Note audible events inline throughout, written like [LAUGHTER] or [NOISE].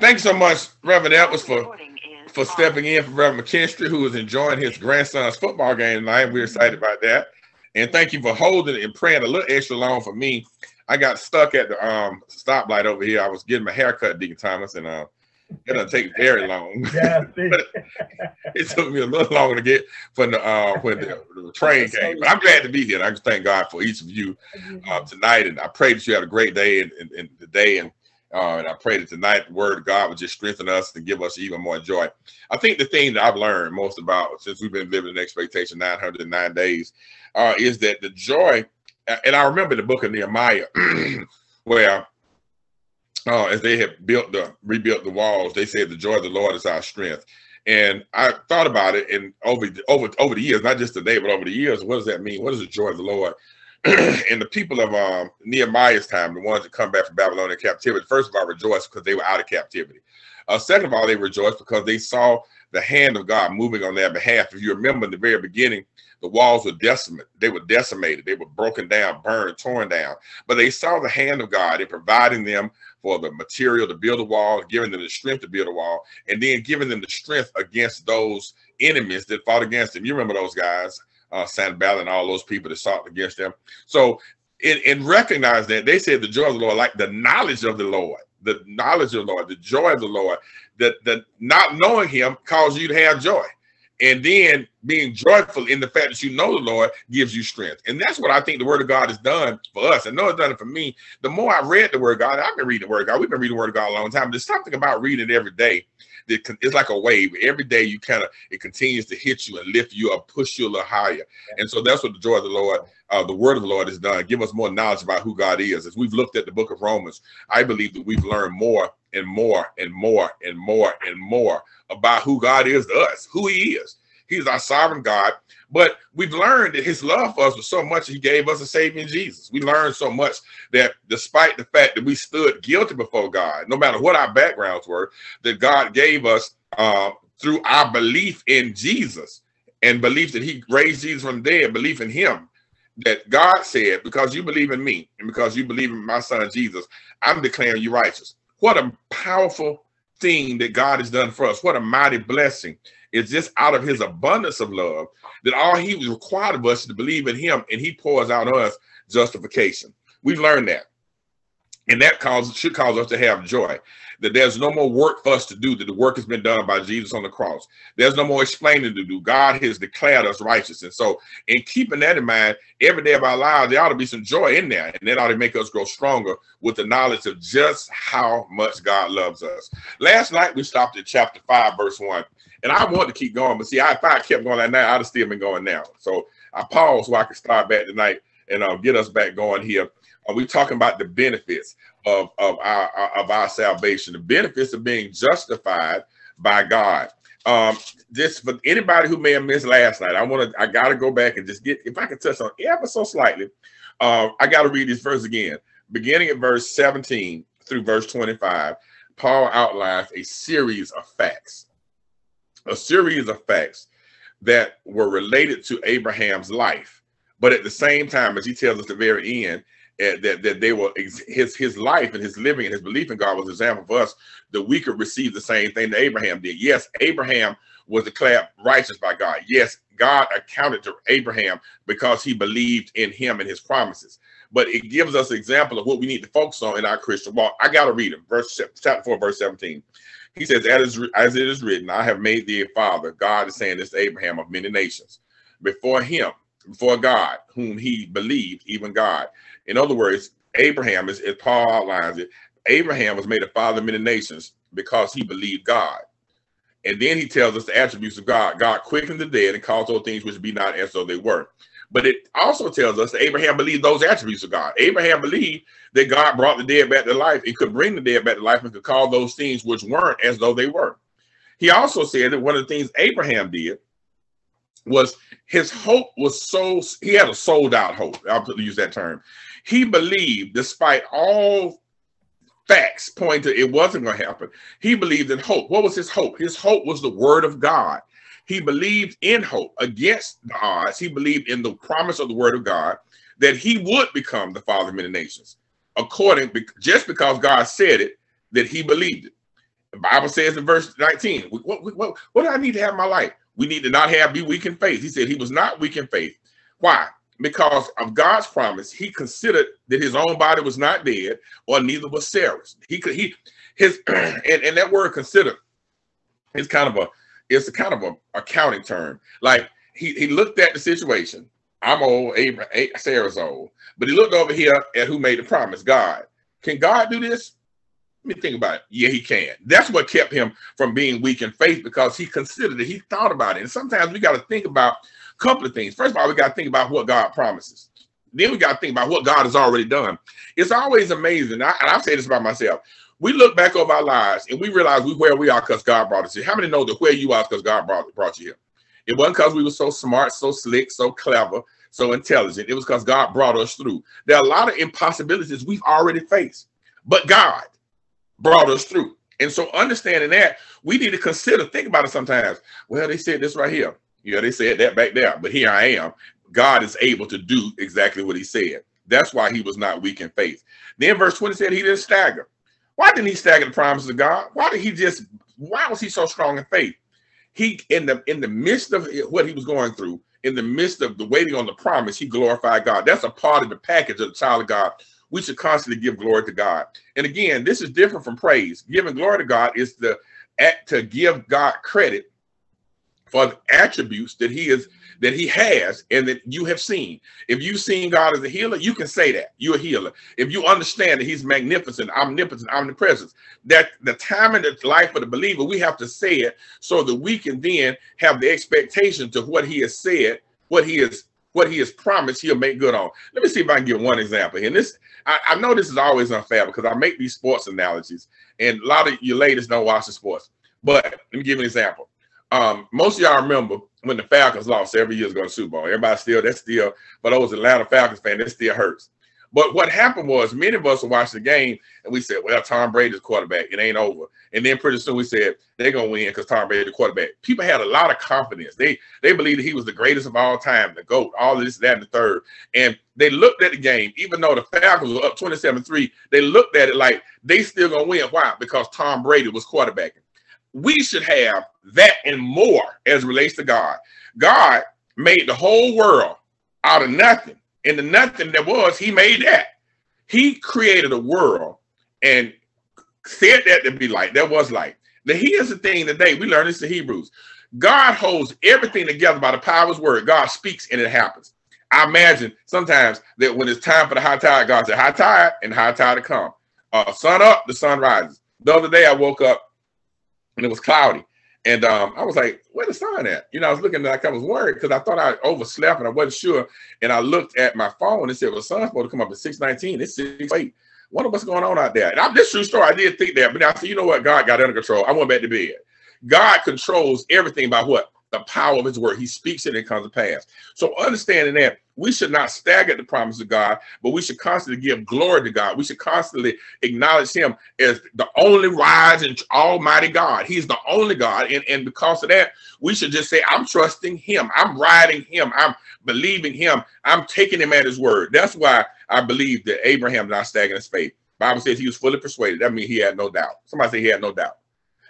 Thanks so much, Reverend Edwards, for for stepping in for Reverend McKinstry, who is enjoying his grandson's football game tonight. We're excited about that. And thank you for holding and praying a little extra long for me. I got stuck at the um stoplight over here. I was getting my haircut, Deacon Thomas, and uh, it doesn't take very long. [LAUGHS] Yeah, [LAUGHS] it took me a little longer to get from the uh, when the, the [LAUGHS] train came. But I'm glad to be here. I just thank God for each of you uh, tonight, and I pray that you had a great day and, and, and today, and uh, and I pray that tonight the word of God would just strengthen us and give us even more joy. I think the thing that I've learned most about since we've been living in expectation 909 days uh, is that the joy, and I remember the book of Nehemiah [CLEARS THROAT] where uh, as they had built the rebuilt the walls, they said the joy of the Lord is our strength. And I thought about it, and over over over the years, not just today, but over the years, what does that mean? What is the joy of the Lord? [CLEARS THROAT] and the people of um, Nehemiah's time, the ones that come back from Babylonian captivity, first of all, rejoiced because they were out of captivity. Uh, second of all, they rejoiced because they saw the hand of God moving on their behalf. If you remember in the very beginning, the walls were decimate. They were decimated. They were broken down, burned, torn down. But they saw the hand of God in providing them for the material to build a wall, giving them the strength to build a wall, and then giving them the strength against those enemies that fought against them. You remember those guys, uh, Sanballat and all those people that sought against them. So, in, in recognize that, they said the joy of the Lord, like the knowledge of the Lord, the knowledge of the Lord, the joy of the Lord, that the not knowing Him causes you to have joy. And then being joyful in the fact that you know the Lord gives you strength. And that's what I think the word of God has done for us. I know it's done it for me. The more I read the word of God, I've been reading the word of God. We've been reading the word of God a long time. There's something about reading it every day it's like a wave. Every day you kind of it continues to hit you and lift you up, push you a little higher. And so that's what the joy of the Lord, uh, the word of the Lord has done. Give us more knowledge about who God is. As we've looked at the book of Romans, I believe that we've learned more and more and more and more and more about who God is to us, who He is. He's our sovereign God. But we've learned that his love for us was so much he gave us a Savior in Jesus. We learned so much that despite the fact that we stood guilty before God, no matter what our backgrounds were, that God gave us uh, through our belief in Jesus and belief that he raised Jesus from the dead, belief in him, that God said, because you believe in me and because you believe in my son Jesus, I'm declaring you righteous. What a powerful thing that God has done for us. What a mighty blessing it's just out of his abundance of love that all he was required of us to believe in him and he pours out on us justification. We've learned that. And that causes should cause us to have joy. That there's no more work for us to do, that the work has been done by Jesus on the cross. There's no more explaining to do. God has declared us righteous. And so, in keeping that in mind, every day of our lives, there ought to be some joy in there. And that ought to make us grow stronger with the knowledge of just how much God loves us. Last night, we stopped at chapter 5, verse 1. And I want to keep going, but see, if I kept going that night, I'd have still been going now. So I paused so I could start back tonight and uh, get us back going here. Are we talking about the benefits of, of our of our salvation, the benefits of being justified by God. Um, this for anybody who may have missed last night, I want to I gotta go back and just get if I can touch on ever so slightly. Uh, I gotta read this verse again, beginning at verse 17 through verse 25. Paul outlines a series of facts a series of facts that were related to Abraham's life. But at the same time, as he tells us at the very end, that, that they were his his life and his living and his belief in God was an example for us that we could receive the same thing that Abraham did. Yes, Abraham was declared righteous by God. Yes, God accounted to Abraham because he believed in him and his promises. But it gives us example of what we need to focus on in our Christian walk. I got to read it. Verse chapter 4, verse 17. He says, as, as it is written, I have made thee a father. God is saying this to Abraham of many nations. Before him, before God, whom he believed, even God. In other words, Abraham, as, as Paul outlines it, Abraham was made a father of many nations because he believed God. And then he tells us the attributes of God. God quickened the dead and caused those things which be not as though they were. But it also tells us that Abraham believed those attributes of God. Abraham believed that God brought the dead back to life and could bring the dead back to life and could call those things which weren't as though they were. He also said that one of the things Abraham did was his hope was so he had a sold out hope. I'll use that term. He believed, despite all facts pointing to it wasn't going to happen, he believed in hope. What was his hope? His hope was the word of God. He believed in hope against the odds. He believed in the promise of the word of God that he would become the father of many nations, according just because God said it, that he believed it. The Bible says in verse 19, what, what, what, what do I need to have in my life? We need to not have be weak in faith. He said he was not weak in faith. Why? Because of God's promise, he considered that his own body was not dead, or neither was Sarah's. He could he his [CLEARS THROAT] and, and that word consider is kind of a it's a kind of a accounting term. Like he he looked at the situation. I'm old, Abraham, Sarah's old, but he looked over here at who made the promise, God. Can God do this? Me think about it. Yeah, he can. That's what kept him from being weak in faith because he considered it. He thought about it. And sometimes we got to think about a couple of things. First of all, we got to think about what God promises. Then we got to think about what God has already done. It's always amazing. I, and I say this about myself. We look back over our lives and we realize we where we are because God brought us here. How many know that where you are because God brought, brought you here? It wasn't because we were so smart, so slick, so clever, so intelligent. It was because God brought us through. There are a lot of impossibilities we've already faced, but God brought us through. And so understanding that, we need to consider, think about it sometimes. Well, they said this right here. Yeah, they said that back there, but here I am. God is able to do exactly what he said. That's why he was not weak in faith. Then verse 20 said he didn't stagger. Why didn't he stagger the promises of God? Why did he just, why was he so strong in faith? He, in the in the midst of what he was going through, in the midst of the waiting on the promise, he glorified God. That's a part of the package of the child of God we should constantly give glory to God. And again, this is different from praise. Giving glory to God is the act to give God credit for the attributes that he is that he has and that you have seen. If you've seen God as a healer, you can say that you're a healer. If you understand that he's magnificent, omnipotent, omnipresent, that the time in the life of the believer, we have to say it so that we can then have the expectation to what he has said, what he has what he has promised he'll make good on. Let me see if I can give one example. And this, I, I know this is always unfair because I make these sports analogies, and a lot of you ladies don't watch the sports. But let me give you an example. Um, most of y'all remember when the Falcons lost every year is going to Super Bowl. Everybody still, that's still, but those Atlanta Falcons fan, that still hurts. But what happened was many of us watched the game and we said, well, Tom Brady's quarterback. It ain't over. And then pretty soon we said they're gonna win because Tom Brady the quarterback. People had a lot of confidence. They they believed he was the greatest of all time, the GOAT, all this, that, and the third. And they looked at the game, even though the Falcons were up 27-3, they looked at it like they still gonna win. Why? Because Tom Brady was quarterbacking. We should have that and more as relates to God. God made the whole world out of nothing and the nothing that was, he made that. He created a world and said that to be light. That was light. Now here's the thing today. We learn this in Hebrews. God holds everything together by the power of his word. God speaks and it happens. I imagine sometimes that when it's time for the high tide, God said, high tide and high tide to come. Uh, sun up, the sun rises. The other day I woke up and it was cloudy. And um, I was like, where the sun at? You know, I was looking like I was worried because I thought I overslept and I wasn't sure. And I looked at my phone and said, well, sun's supposed to come up at 619. It's 6 What what's going on out there? And I'm this true story. I did think that, but I said, you know what? God got under control. I went back to bed. God controls everything by what? The power of his word. He speaks it and it comes to pass. So understanding that we should not stagger the promise of God, but we should constantly give glory to God. We should constantly acknowledge him as the only wise and almighty God. He's the only God. And, and because of that, we should just say, I'm trusting him. I'm riding him. I'm believing him. I'm taking him at his word. That's why I believe that Abraham did not staggering his faith. Bible says he was fully persuaded. That means he had no doubt. Somebody say he had no doubt.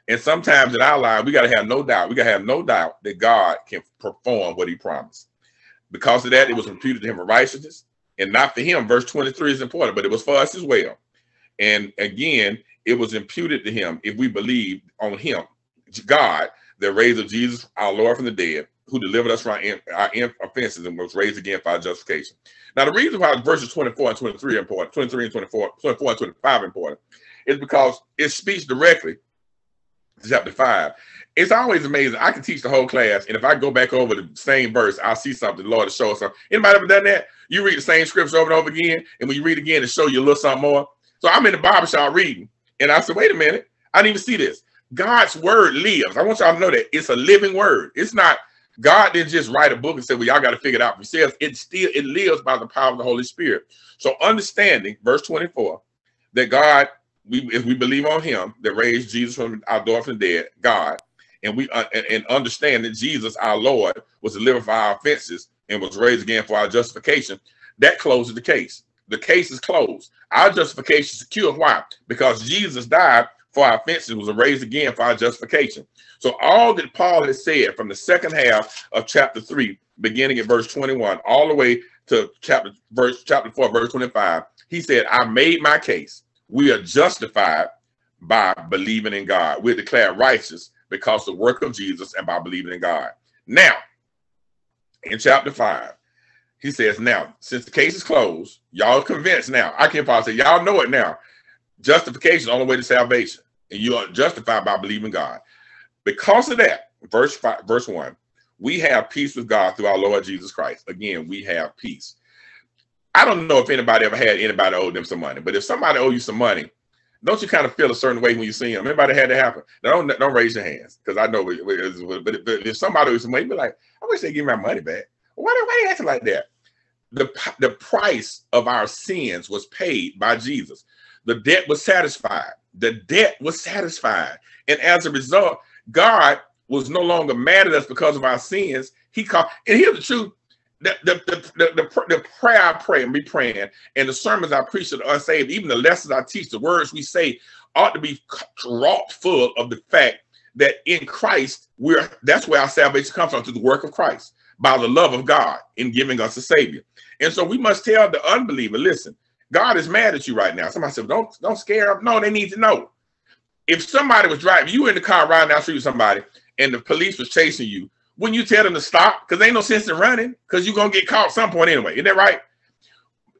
And sometimes in our life, we got to have no doubt. We got to have no doubt that God can perform what he promised. Because of that, it was imputed to him righteousness. And not for him, verse 23 is important, but it was for us as well. And again, it was imputed to him if we believe on him, God, the raised of Jesus, our Lord from the dead, who delivered us from our, offenses and was raised again for our justification. Now, the reason why verses 24 and 23 are important, 23 and 24, 24 and 25 important, is because it speaks directly chapter five. It's always amazing. I can teach the whole class, and if I go back over the same verse, I'll see something. The Lord show us something. Anybody ever done that? You read the same scripture over and over again, and when you read again, it show you a little something more. So I'm in the barbershop reading, and I said, "Wait a minute, I didn't even see this. God's word lives. I want y'all to know that it's a living word. It's not God didn't just write a book and say, "Well, y'all got to figure it out for yourselves." It still it lives by the power of the Holy Spirit. So understanding verse 24 that God we if we believe on him that raised Jesus from our door from the dead, God, and we uh, and, and, understand that Jesus, our Lord, was delivered for our offenses and was raised again for our justification, that closes the case. The case is closed. Our justification is secure. Why? Because Jesus died for our offenses was raised again for our justification. So all that Paul has said from the second half of chapter 3, beginning at verse 21, all the way to chapter verse chapter 4, verse 25, he said, I made my case. We are justified by believing in God. We're declared righteous because the work of Jesus and by believing in God. Now, in chapter 5, he says, Now, since the case is closed, y'all convinced now. I can't say, Y'all know it now. Justification is the only way to salvation. And you are justified by believing God. Because of that, verse five, verse 1, we have peace with God through our Lord Jesus Christ. Again, we have peace. I don't know if anybody ever had anybody owe them some money, but if somebody owe you some money, don't you kind of feel a certain way when you see them? Anybody had that happen? Now, don't don't raise your hands because I know. But, if somebody owes some money, be like, I wish they give me my money back. Why, why are you acting like that? The, the price of our sins was paid by Jesus. The debt was satisfied. The debt was satisfied. And as a result, God was no longer mad at us because of our sins. He called, and here's the truth. The, the, the, the, the, prayer I pray and be praying, and the sermons I preach to the unsaved, even the lessons I teach, the words we say ought to be wrought full of the fact that in Christ, we're that's where our salvation comes from, through the work of Christ by the love of God in giving us a Savior. And so we must tell the unbeliever, listen, God is mad at you right now. Somebody said, don't, don't scare them. No, they need to know. If somebody was driving, you in the car riding down the street with somebody and the police was chasing you, wouldn't you tell them to stop? Because ain't no sense in running because you're to get caught some point anyway. Isn't that right?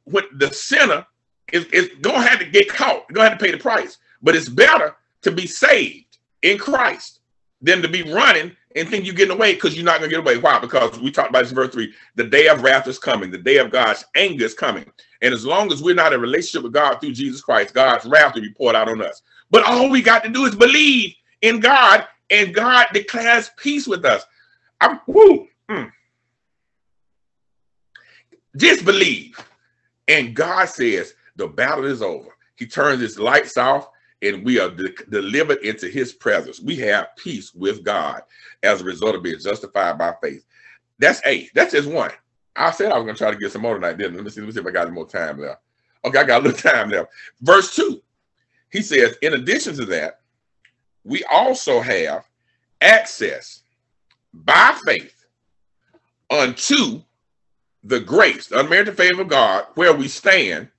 When the sinner is, is to have to get caught, going to have to pay the price. But it's better to be saved in Christ than to be running and think you're getting away because you're not going to get away. Why? Because we talked about this in verse 3 the day of wrath is coming, the day of God's anger is coming. And as long as we're not in relationship with God through Jesus Christ, God's wrath will be poured out on us. But all we got to do is believe in God, and God declares peace with us. I'm whoo. Mm. Just believe. And God says the battle is over. He turns his lights off and we are de delivered into his presence. We have peace with God as a result of being justified by faith. That's eight. That's just one. I said I was going to try to get some more tonight. Then let me see. Let me see if I got more time left. Okay, I got a little [LAUGHS] time left. Verse two. He says, in addition to that, we also have access by faith unto the grace, the unmerited favor of God, where we stand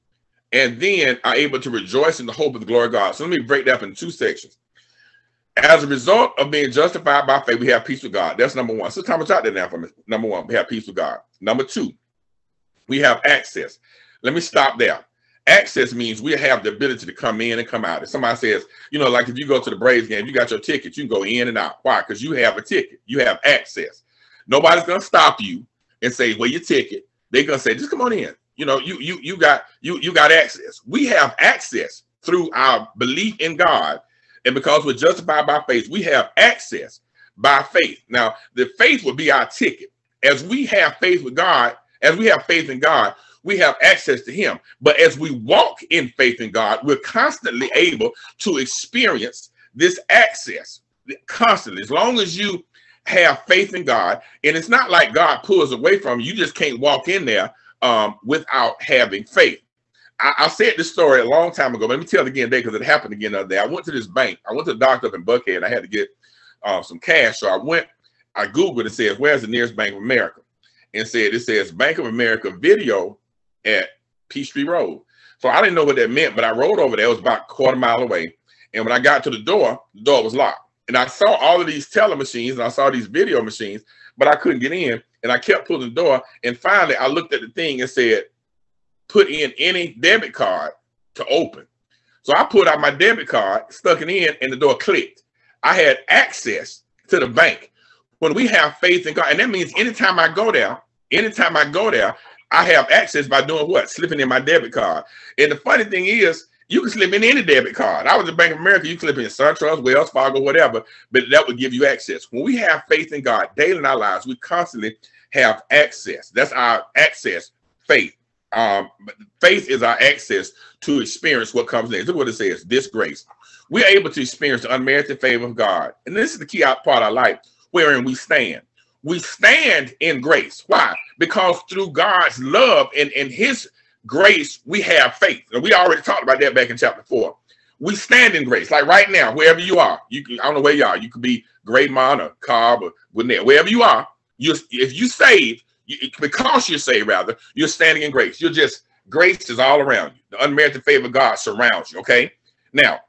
and then are able to rejoice in the hope of the glory of God. So let me break that up in two sections. As a result of being justified by faith, we have peace with God. That's number one. So Thomas out there now for me. Number one, we have peace with God. Number two, we have access. Let me stop there. Access means we have the ability to come in and come out. If somebody says, you know, like if you go to the Braves game, you got your ticket, you can go in and out. Why? Because you have a ticket. You have access. Nobody's gonna stop you and say, well, your ticket. They're gonna say, just come on in. You know, you you you got you you got access. We have access through our belief in God, and because we're justified by faith, we have access by faith. Now, the faith will be our ticket. As we have faith with God, as we have faith in God, we have access to Him. But as we walk in faith in God, we're constantly able to experience this access constantly. As long as you have faith in God, and it's not like God pulls away from you, you just can't walk in there um, without having faith. I, I, said this story a long time ago, but let me tell it again today because it happened again the other day. I went to this bank. I went to the doctor up in Buckhead and I had to get uh, some cash. So I went, I Googled and said, where's the nearest Bank of America? And said, it says Bank of America video at Peachtree Road. So I didn't know what that meant, but I rode over there. It was about a quarter mile away. And when I got to the door, the door was locked. And I saw all of these teller machines and I saw these video machines, but I couldn't get in and I kept pulling the door. And finally, I looked at the thing and said, put in any debit card to open. So I put out my debit card, stuck it in, and the door clicked. I had access to the bank. When we have faith in God, and that means anytime I go there, anytime I go there, I have access by doing what? Slipping in my debit card. And the funny thing is, you can slip in any debit card. I was at Bank of America, you slip in SunTrust, Wells Fargo, whatever, but that would give you access. When we have faith in God daily in our lives, we constantly have access. That's our access, faith. Um, faith is our access to experience what comes next. Look what it says, this grace. We're able to experience the unmerited favor of God. And this is the key out part I like, wherein we stand. We stand in grace. Why? Because through God's love and, and his grace, we have faith. And we already talked about that back in chapter four. we stand in grace. Like right now, wherever you are, you can, I don't know where you are. You could be Great Mount or Cobb or Gwinnett, wherever you are. You if you saved, you, because you're saved, rather, you're standing in grace. You're just grace is all around you. The unmerited favor of God surrounds you. Okay. Now,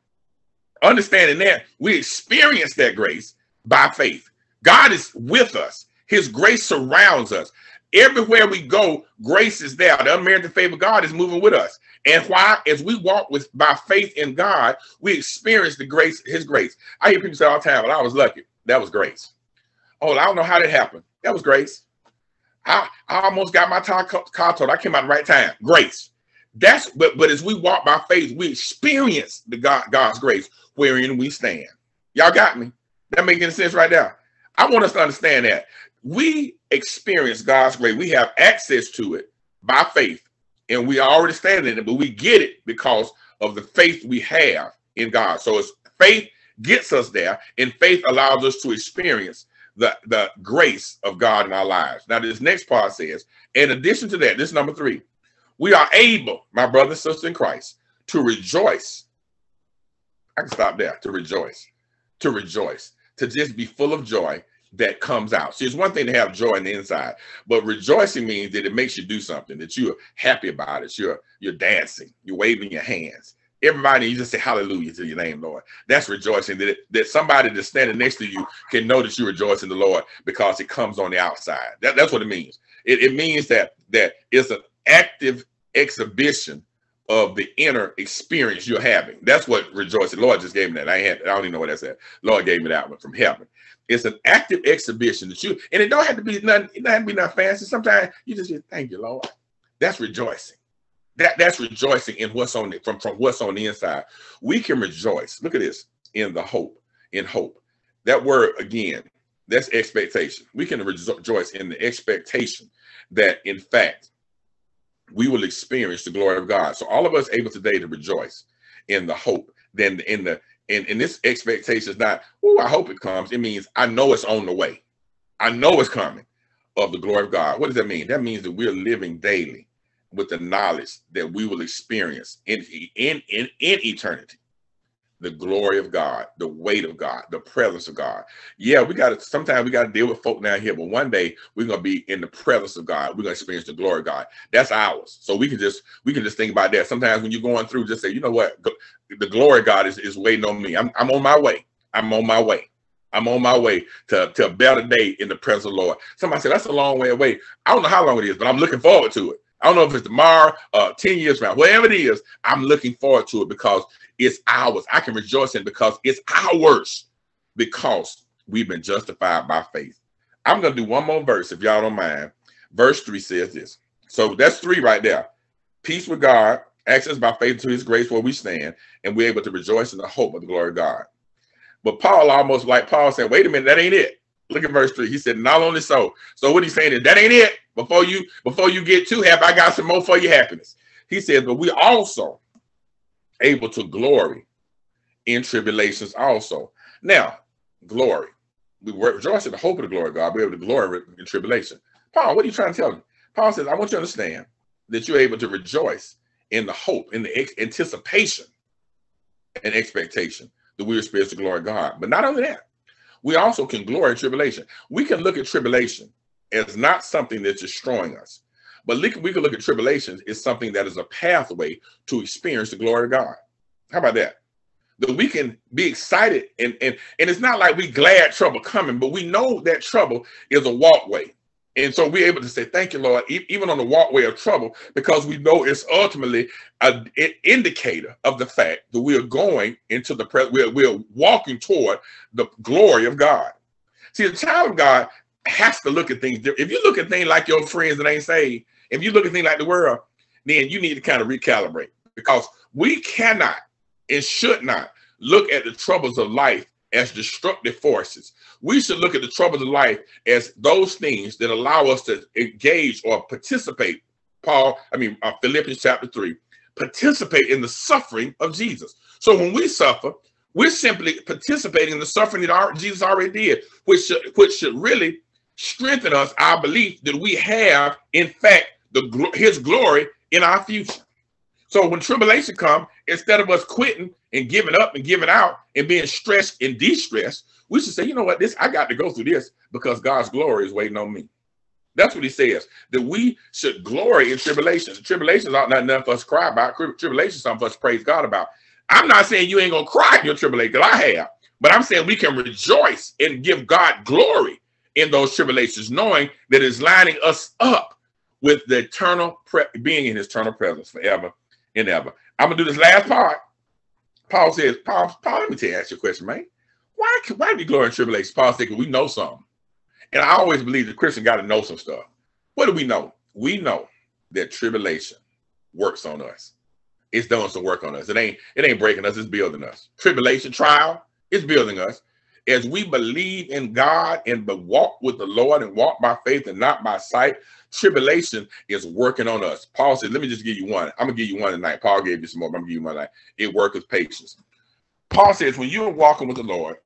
understanding that we experience that grace by faith. God is with us. His grace surrounds us. Everywhere we go, grace is there. The unmerited favor of God is moving with us. And why? As we walk with by faith in God, we experience the grace, his grace. I hear people say all the time, well, I was lucky. That was grace. Oh, I don't know how that happened. That was grace. I, I almost got my car, towed. I came out the right time. Grace. That's but but as we walk by faith, we experience the God God's grace wherein we stand. Y'all got me? That making sense right now? I want us to understand that we experience God's grace. We have access to it by faith, and we already stand in it, but we get it because of the faith we have in God. So it's faith gets us there, and faith allows us to experience the, the grace of God in our lives. Now, this next part says, in addition to that, this number three, we are able, my brother and sister in Christ, to rejoice. I can stop there, to rejoice, to rejoice, to just be full of joy that comes out. See, it's one thing to have joy on the inside, but rejoicing means that it makes you do something, that you're happy about it. You're you're dancing, you're waving your hands. Everybody, you just say hallelujah to your name, Lord. That's rejoicing that, it, that somebody that's standing next to you can know that you rejoice in the Lord because it comes on the outside. That, that's what it means. It, it means that that it's an active exhibition of the inner experience you're having. That's what rejoicing. Lord just gave me that. I had I don't even know what that's said. Lord gave me that one from heaven. It's an active exhibition that you, and it don't have to be nothing, it don't have to be nothing fancy. Sometimes you just say, thank you, Lord. That's rejoicing. That that's rejoicing in what's on it from, from what's on the inside. We can rejoice. Look at this in the hope, in hope. That word again, that's expectation. We can rejoice in the expectation that in fact we will experience the glory of God. So all of us able today to rejoice in the hope, then in the in, and this expectation is not, oh, I hope it comes. It means I know it's on the way. I know it's coming of the glory of God. What does that mean? That means that we're living daily with the knowledge that we will experience in in in, in eternity the glory of God, the weight of God, the presence of God. Yeah, we got to sometimes we got to deal with folk down here, but one day we're gonna be in the presence of God. We're gonna experience the glory of God. That's ours. So we can just we can just think about that. Sometimes when you're going through, just say, you know what, the glory of God is, is waiting on me. I'm I'm on my way. I'm on my way. I'm on my way to, to a better day in the presence of the Lord. Somebody said that's a long way away. I don't know how long it is, but I'm looking forward to it. I don't know if it's tomorrow, uh, 10 years from now, whatever it is, I'm looking forward to it because it's ours. I can rejoice in because it's ours because we've been justified by faith. I'm going to do one more verse if y'all don't mind. Verse 3 says this. So that's three right there. Peace with God, access by faith to his grace where we stand, and we're able to rejoice in the hope of the glory of God. But Paul almost like Paul said, wait a minute, that ain't it. Look at verse 3. He said, not only so. So what he's saying is that ain't it. Before you before you get too happy, I got some more for your happiness. He says, but we also able to glory in tribulations also. Now, glory. We rejoice in the hope of the glory of God. We're able to glory in tribulation. Paul, what are you trying to tell me? Paul says, I want you to understand that you're able to rejoice in the hope, in the anticipation and expectation that we experience the glory of God. But not only that, we also can glory in tribulation. We can look at tribulation as not something that's destroying us, but we can look at tribulations as something that is a pathway to experience the glory of God. How about that? That we can be excited and and and it's not like we glad trouble coming, but we know that trouble is a walkway. And so we're able to say, thank you, Lord, even on the walkway of trouble, because we know it's ultimately an indicator of the fact that we are going into the present, we're, we're walking toward the glory of God. See, the child of God has to look at things. If you look at things like your friends that ain't saved, if you look at things like the world, then you need to kind of recalibrate because we cannot and should not look at the troubles of life as destructive forces. We should look at the troubles of life as those things that allow us to engage or participate. Paul, I mean, uh, Philippians chapter 3, participate in the suffering of Jesus. So when we suffer, we're simply participating in the suffering that our, Jesus already did, which should, which should really strengthen us, our belief that we have, in fact, the his glory in our future. So when tribulation comes, instead of us quitting and giving up and giving out and being stressed and de-stressed, we should say, you know what, this I got to go through this because God's glory is waiting on me. That's what he says. That we should glory in tribulations. Tribulations are not nothing for us to cry about. Tribulations something for us to praise God about. I'm not saying you ain't gonna cry in your tribulation, I have, but I'm saying we can rejoice and give God glory in those tribulations, knowing that it's lining us up with the eternal being in his eternal presence forever and ever. I'm gonna do this last part. Paul says, Paul, Paul, let me you, ask you a question, man. Why, why we glory in tribulation? Paul said, we know something. And I always believe the Christian got to know some stuff. What do we know? We know that tribulation works on us. It's doing some work on us. It ain't it ain't breaking us. It's building us. Tribulation trial is building us. As we believe in God and walk with the Lord and walk by faith and not by sight, tribulation is working on us. Paul said, "Let me just give you one. I'm gonna give you one tonight." Paul gave you some more. I'm gonna give you one tonight. It works with patience. Paul says, when you're walking with the Lord,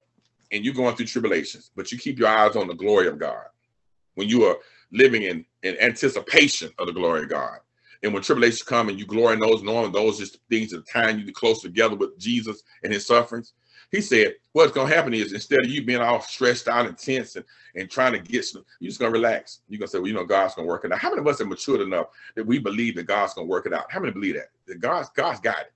and you're going through tribulations, but you keep your eyes on the glory of God. When you are living in, in anticipation of the glory of God. And when tribulations come and you glory in those, knowing those just things that tie you close together with Jesus and his sufferings, he said, what's going to happen is instead of you being all stressed out and tense and, and trying to get some, you're just going to relax. You're going to say, well, you know, God's going to work it out. How many of us are matured enough that we believe that God's going to work it out? How many believe that? That God's, God's got it.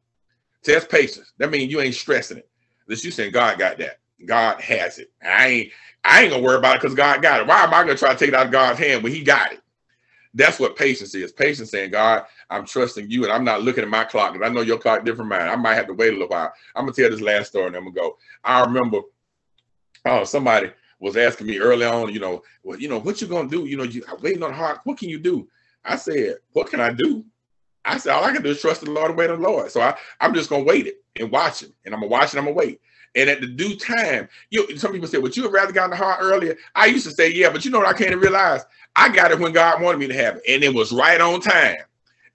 Test patience. That means you ain't stressing it. That you saying God got that. God has it. I ain't I ain't gonna worry about it because God got it. Why am I gonna try to take it out of God's hand when He got it? That's what patience is. Patience saying, God, I'm trusting you, and I'm not looking at my clock because I know your clock different mine. I might have to wait a little while. I'm gonna tell this last story and I'm gonna go. I remember, oh, somebody was asking me early on, you know, well, you know, what you gonna do? You know, you waiting on heart. What can you do? I said, what can I do? I said, all I can do is trust the Lord and wait on the Lord. So I, I'm just gonna wait it and watch him, and I'm gonna watch it. I'm gonna wait. And at the due time, you some people say, Would you have rather gotten the heart earlier? I used to say, Yeah, but you know what I came to realize? I got it when God wanted me to have it, and it was right on time. [LAUGHS]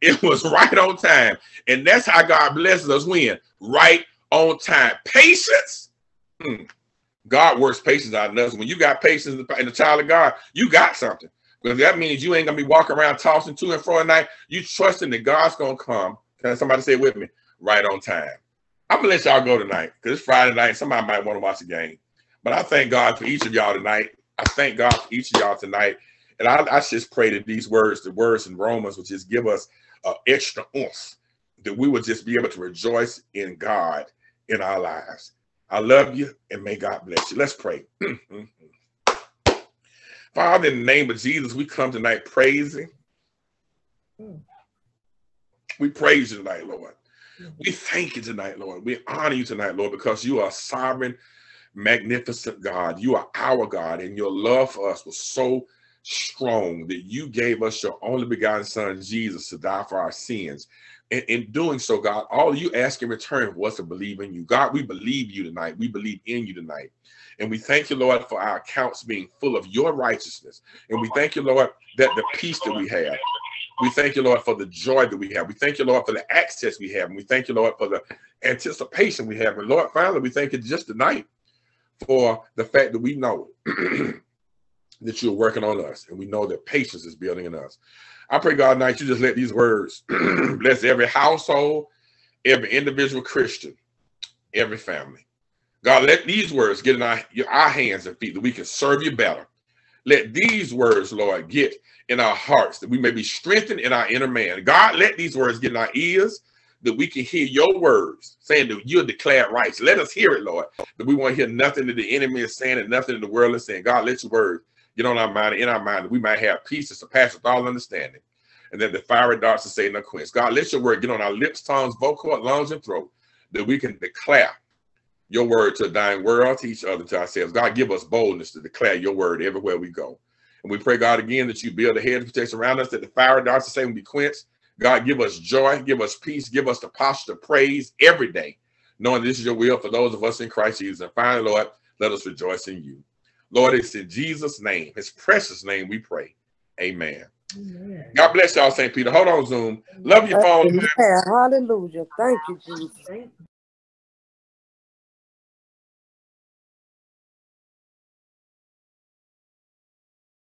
It was right on time. And that's how God blesses us when right on time. Patience. Hmm. God works patience out of us. When you got patience in the child of God, you got something. Because that means you ain't gonna be walking around tossing to and fro at night. You trusting that God's gonna come. Can somebody say with me? Right on time. I'm gonna let y'all go tonight because it's Friday night. Somebody might want to watch the game. But I thank God for each of y'all tonight. I thank God for each of y'all tonight. And I, I just pray that these words, the words in Romans, will just give us uh, extra oomph, that we would just be able to rejoice in God in our lives. I love you and may God bless you. Let's pray. [CLEARS THROAT] Father, in the name of Jesus, we come tonight praising. We praise you tonight, Lord. We thank you tonight, Lord. We honor you tonight, Lord, because you are sovereign, magnificent God. You are our God, and your love for us was so strong that you gave us your only begotten Son, Jesus, to die for our sins. And in doing so, God, all you ask in return was to believe in you. God, we believe you tonight. We believe in you tonight. And we thank you, Lord, for our accounts being full of your righteousness. And we thank you, Lord, that the peace that we have, we thank you, Lord, for the joy that we have. We thank you, Lord, for the access we have. And we thank you, Lord, for the anticipation we have. And Lord, finally, we thank you just tonight for the fact that we know [CLEARS THROAT] that you're working on us. And we know that patience is building in us. I pray, God, tonight you just let these words [CLEARS THROAT] bless every household, every individual Christian, every family. God, let these words get in our, our hands and feet that we can serve you better. Let these words, Lord, get in our hearts, that we may be strengthened in our inner man. God, let these words get in our ears, that we can hear your words saying that you're declared right. Let us hear it, Lord, that we won't hear nothing that the enemy is saying and nothing in the world is saying. God, let your words get on our mind, in our mind, that we might have peace that surpasses all understanding. And then the fiery darts of Satan are quenched. God, let your word get on our lips, tongues, vocal lungs, and throat, that we can declare your word to a dying world, to each other, to ourselves. God, give us boldness to declare your word everywhere we go. And we pray, God, again, that you build a hedge of protection around us, that the fire darts the same will be quenched. God, give us joy, give us peace, give us the posture of praise every day, knowing this is your will for those of us in Christ Jesus. And finally, Lord, let us rejoice in you. Lord, it's in Jesus' name, his precious name, we pray. Amen. Amen. God bless y'all, St. Peter. Hold on, Zoom. Love your phone. Hallelujah. Thank you, Jesus.